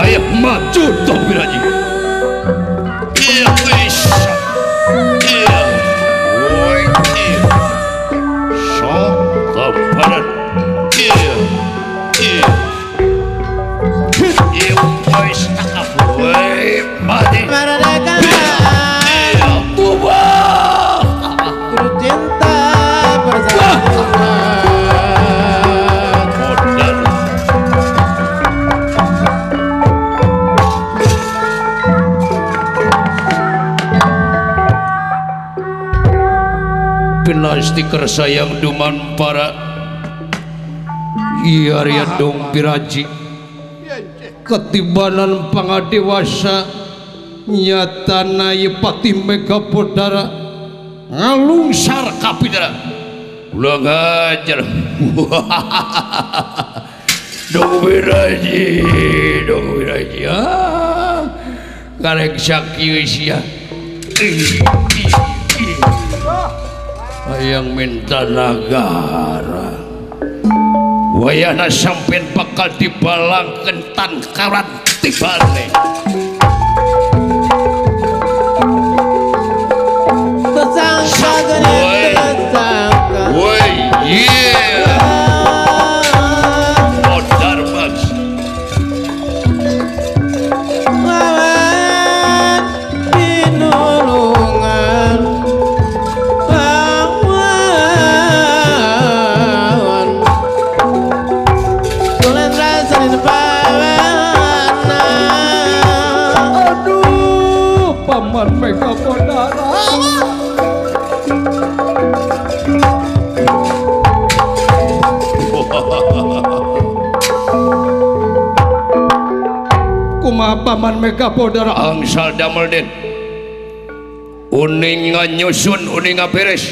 ayam maju dong berani. stiker sayang duman para iya Arya dong piraji ketibanan pangadewasa nyata nai pati mega podara ngalungsar kapidara. Ulang ajar. *laughs* Dong piraji dong piraji ah karek sakyu sia Hayang minta negara wayana sampai bakal dibalangkan tangkaran tibane zaman Megapoder angsal Damelden uning nganyusun uning ngaberes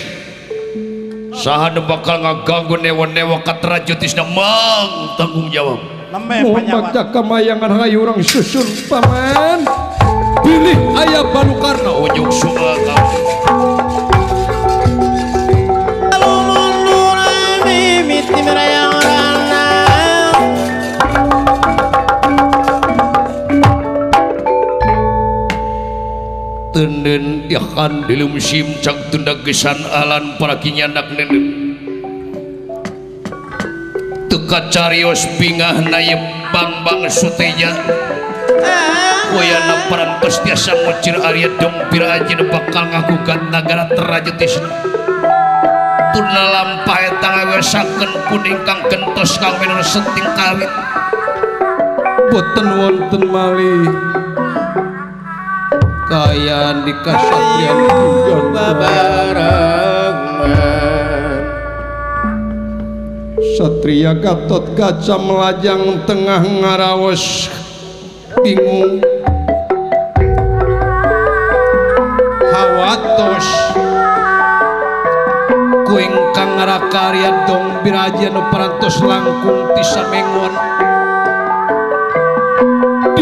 sahada bakal ngaganggu newa-newa katrajutis na mang tanggung jawab. Muhammad kamayangan hayu orang susun paman. Pilih ayah Balukarna ujung suaka nenen yakan dilumsim cak tunda gesan alan para kinyanak nenen. Teka carios pingah nayep bambang suteja wayana perantos tiasa ngucir Arya dompir aja bakal ngagugat nagara teraja tisna tuna lampah etang awesaken kuning kang kentos kawin seting kawin boten wonten malih. kayan di kasatrian hujan babarang Satria Gatot Kaca melajang tengah ngarawes bingung hawatos. Kuing kang ngarakarya dong biraja nu parantos langkung ti samengon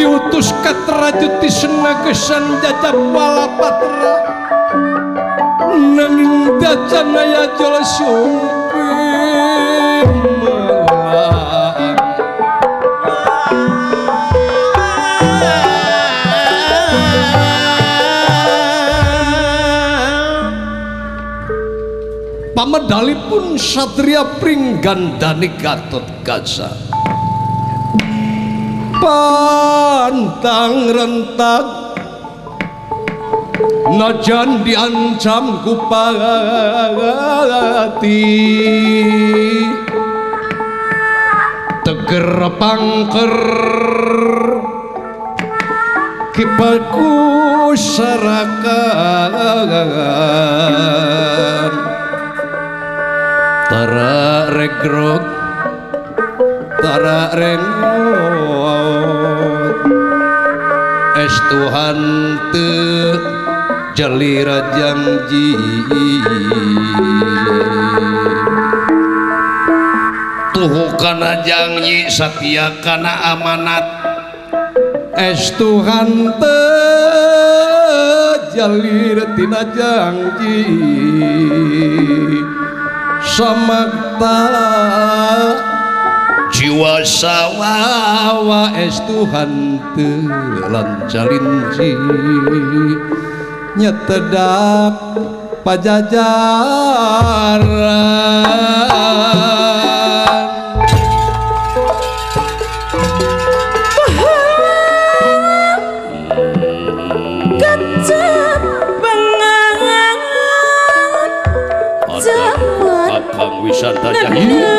diutus katrajuti senagesan jajar walapatra nanging dajan ya jol Pamedalipun Satria Pringgandani Gatot Gajah pantang rentak. Najan diancam ku pati teger pangker. Kipaku sarakan tara regrog tara rengot es Tuhan te jeli janji tuhu kana janji setia kana amanat. Es Tuhan te jeli retina janji samakta jiwa sawawa es Tuhan telan calinci nyetedak pajajaran. Kecep pengangan zaman apa wisata jahil nah, nah.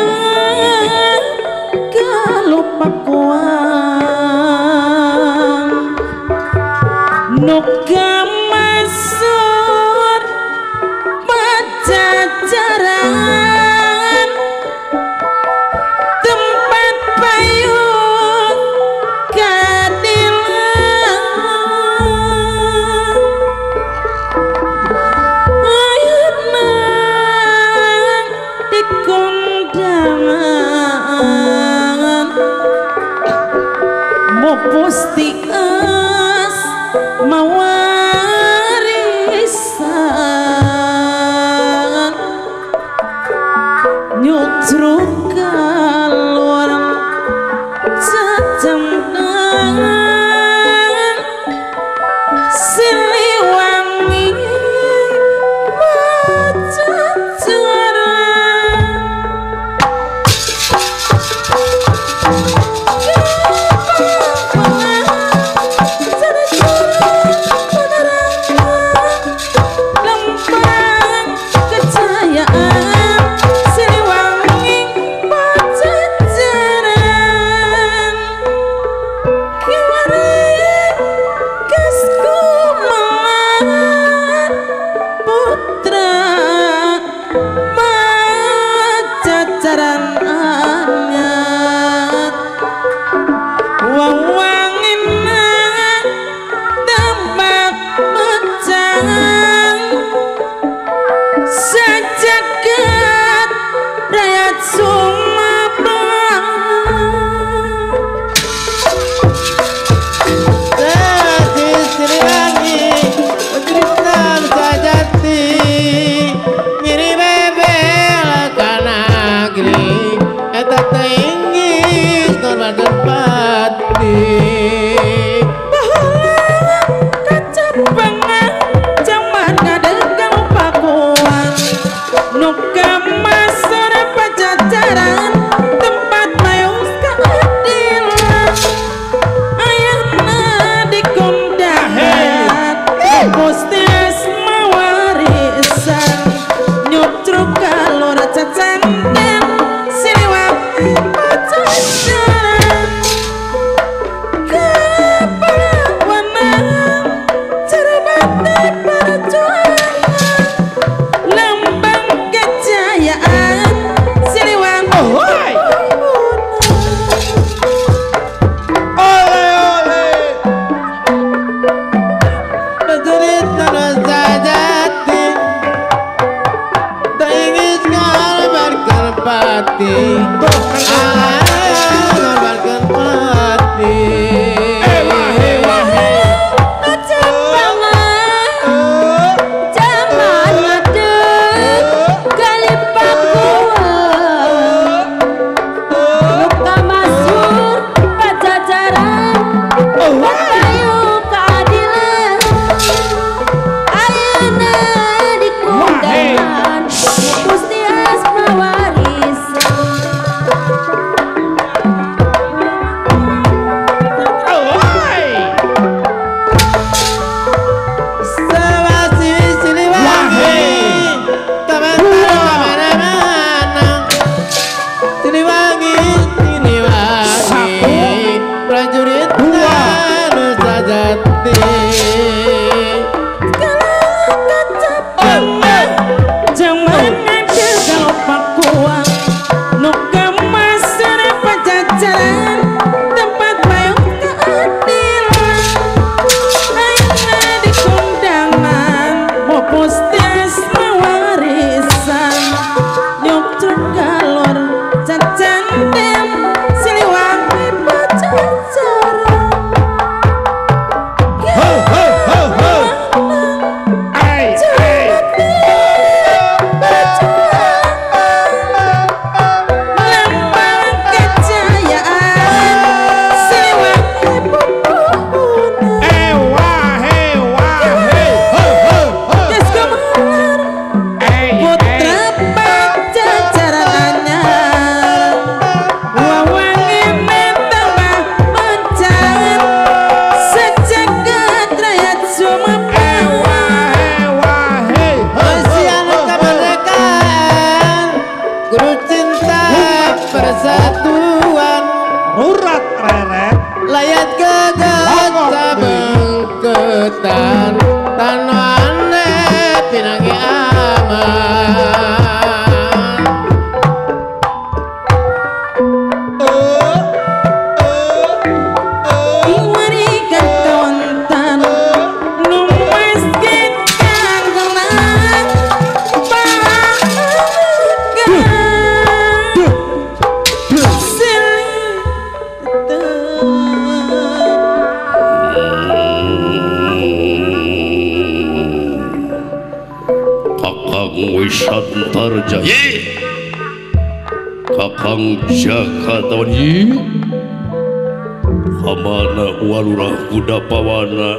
Hamana walurah kuda pawana.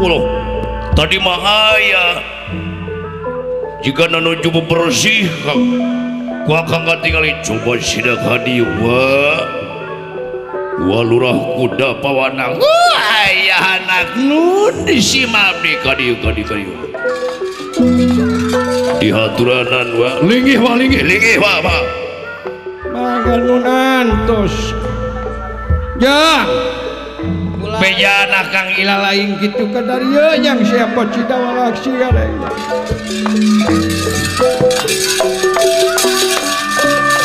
Uloh, tadi mahaya. Jika nanu cukup bersih ku akan nggak tinggali coba sidak hadiwa. walurah kuda pawana. Uh, ayah anak nun disimami kadiu kadiu kadiu. Di haturanan wa linggih wa linggih linggih wa, wa. ilmu tos ya. Bejana kang ila lain gitu kan dari ya, yang siapa cita walaksi ada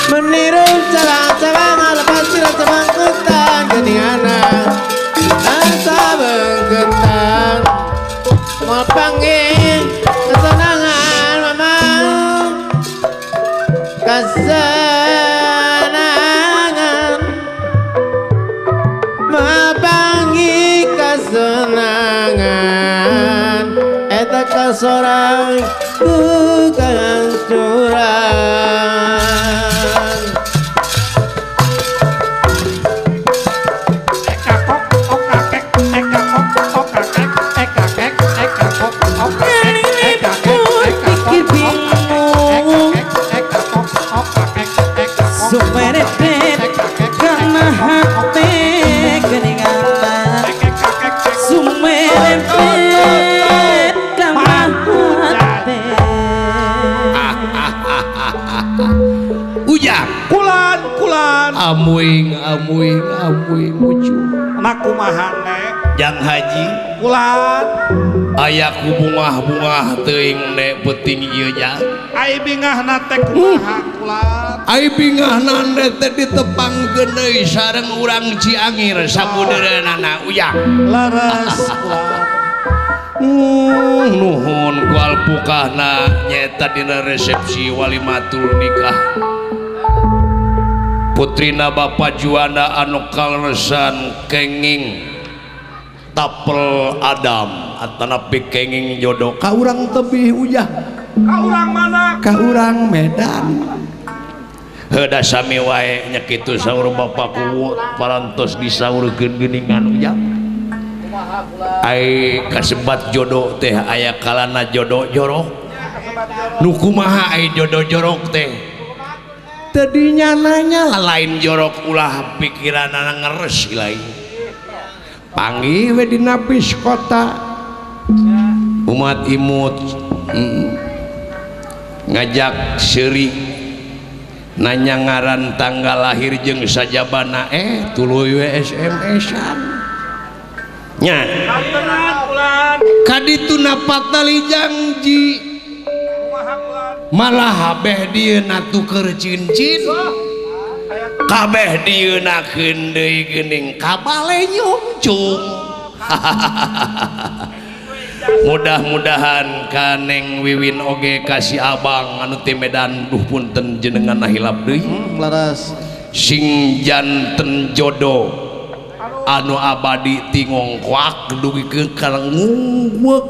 meniru salah sabang lepas tidak sabang ketan jadi anak asa sabang mau panggil zorang amuing amuing amuing na anak kumahane jang haji? Ulan aya ku bungah-bungah teuing nek peting ieu jang ai bingah nate kumaha ulan ai bingah nate teh ditepang deui sareng urang ciangir sabuderenana uyang laras ulan Mm, uh, nuhun kual pukahna nyeta dina resepsi walimatul nikah. putrina Bapak Juanda anu kalresan kenging. Tapel Adam atanapi kenging jodoh ka urang tebih ujah. Ka urang mana? Ka urang Medan. Heda sami wae nya kitu saur Bapak kuwu parantos disaurkeun geuningan ujah. Ai kasebat jodoh teh aya kalana jodoh jorok nu kumaha ai jodoh jorok teh? tadinya nanya lain jorok ulah pikiran anak ngeres lain panggil di bis kota. Umat imut mm, ngajak seri nanya ngaran tanggal lahir jeng saja bana eh tuluy SMS an nya. Kaditu napatali janji malah habeh dieuna tuker cincin. Kabeh dieunakeun deui geuning kabale nyungcung. *laughs* Mudah-mudahan kaneng wiwin oge kasih abang anu ti Medan duh punten jenengan hilap deui. Hmm, laras. Sing janten jodoh. anu abadi tingong kuak dugi ke kalengungwek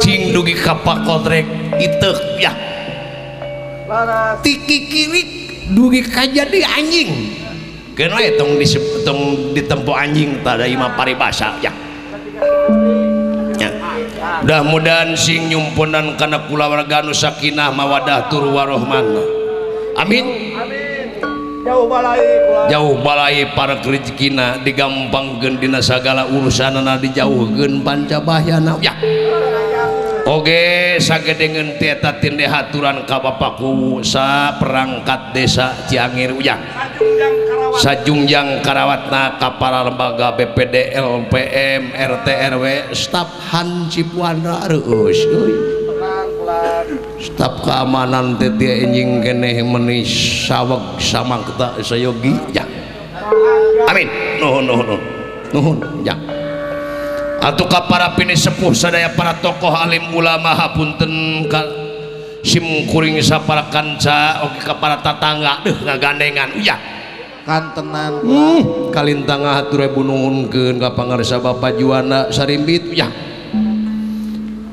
cing dugi kapak kotrek. Itek ya. Tiki kiri dugi kajadi anjing. Kena tong di tong ditempo anjing tada ima paribasa ya. Mudah-mudahan sing nyumpunan kana kulawarga warga nusakinah mawadah tur turwarohman amin. jauh balai jauh balai para rezekina digampang gendina segala urusan dijauhkeun panca pancabahana ya. Oke sakit dengan teta tinde haturan ka bapakku sa perangkat desa Ciangir Ujang sajungjang Karawatna kapara lembaga BPD LPM RT RW staf Han Cipuan Reus staf keamanan tete enjing keneh menis sawag samakta sayogi ya. Amin. Nuhun nuhun nuhun. Nuhun ya. Atuh ka para pini sepuh sadaya para tokoh alim ulama hapunten ka sim kuring sapara kanca oke ka para tatangga deuh ngagandengan ya. Kantenan. Hmm, kalintang hatur nuhunkeun ka pangarsa Bapak Juwana Sarimbit ya.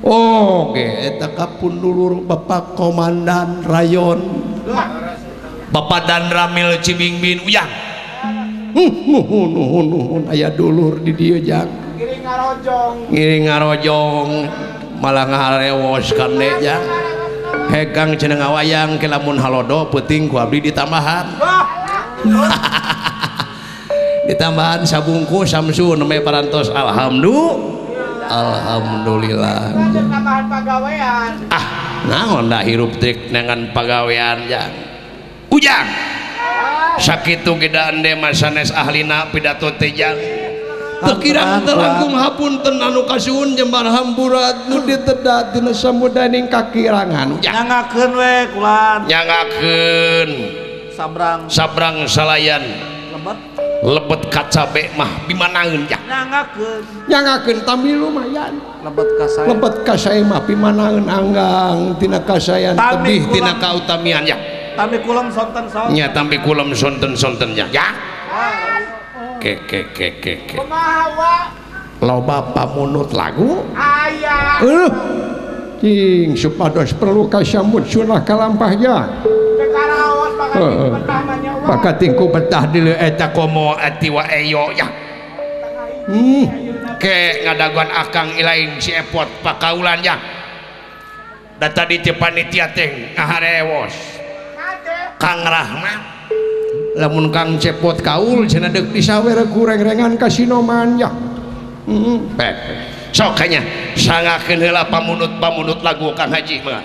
Oh, Oge eta kapun dulur Bapak Komandan Rayon. Bapak dan Ramil Cibingbin Uyang. Nuhun nuhun nuhun aya dulur di dieu jang. Ngiring ngarojong. Ngiring ngarojong. Malah ngarewos kande jang. Hegang cenah ngawayang ke lamun halodo peuting ku abdi ditambahan. *laughs* Ditambahan sabungku samsu neme parantos. Alhamdulillah Alhamdulillah ah naon dah hirup trik dengan pagawean jang ujang ah. sakit gedaan demas sanes ahlina pidato tejang Tekirang telangkung hapun tenanu kasuhun jembar hamburat nu ditedat dina samudaning kakirangan. Nyangakeun we kulan. Nyangakeun. Sabrang. Sabrang salayan. Lebat. lebet kacabe mah dimanangin ya nyangakeun. Tami lumayan. Lebet kasae lebet kasaya e mah pimanangin anggang tina kasayan tebih tina kautamian ya tapi kulam sonten sonten. Nya tami kulam sonten sonten ya? Ya ke ke ke ke ke. Loba pamunut lagu? Ayah uh. cing supados perlu kasyamut sunnah kalampahnya. Eh, eh. Maka tingku betah dulu eta eh, komo ati wa eyo ya. Hmm. ke ngadaguan akang ilain si epot pakaulan ya. Dan tadi ti panitia teh ngaharewos Kang Rahmat. Lamun Kang Cepot kaul cenah deuk disawer kureng-rengan kasinoman ya. Hmm, pepes. sokanya sangakeun heula pamunut pamunut lagu Kang Haji mah.